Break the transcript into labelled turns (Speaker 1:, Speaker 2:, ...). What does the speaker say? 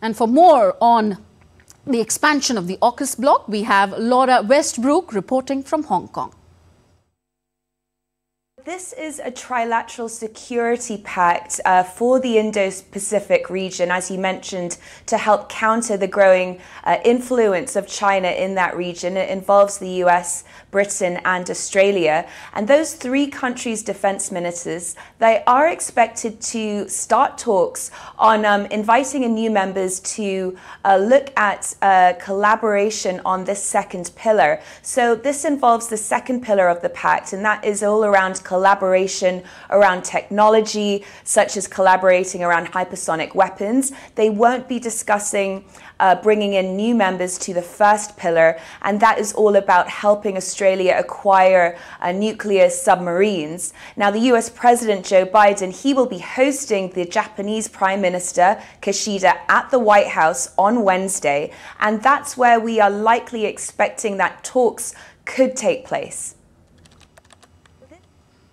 Speaker 1: And for more on the expansion of the AUKUS bloc, we have Laura Westbrook reporting from Hong Kong.
Speaker 2: This is a trilateral security pact uh, for the Indo Pacific region, as you mentioned, to help counter the growing uh, influence of China in that region. It involves the US, Britain, and Australia. And those three countries' defense ministers, they are expected to start talks on um, inviting in new members to uh, look at uh, collaboration on this second pillar. So this involves the second pillar of the pact, and that is all around collaboration collaboration around technology, such as collaborating around hypersonic weapons. They won't be discussing uh, bringing in new members to the first pillar, and that is all about helping Australia acquire uh, nuclear submarines. Now, the US President Joe Biden, he will be hosting the Japanese Prime Minister Kishida at the White House on Wednesday, and that's where we are likely expecting that talks could take place.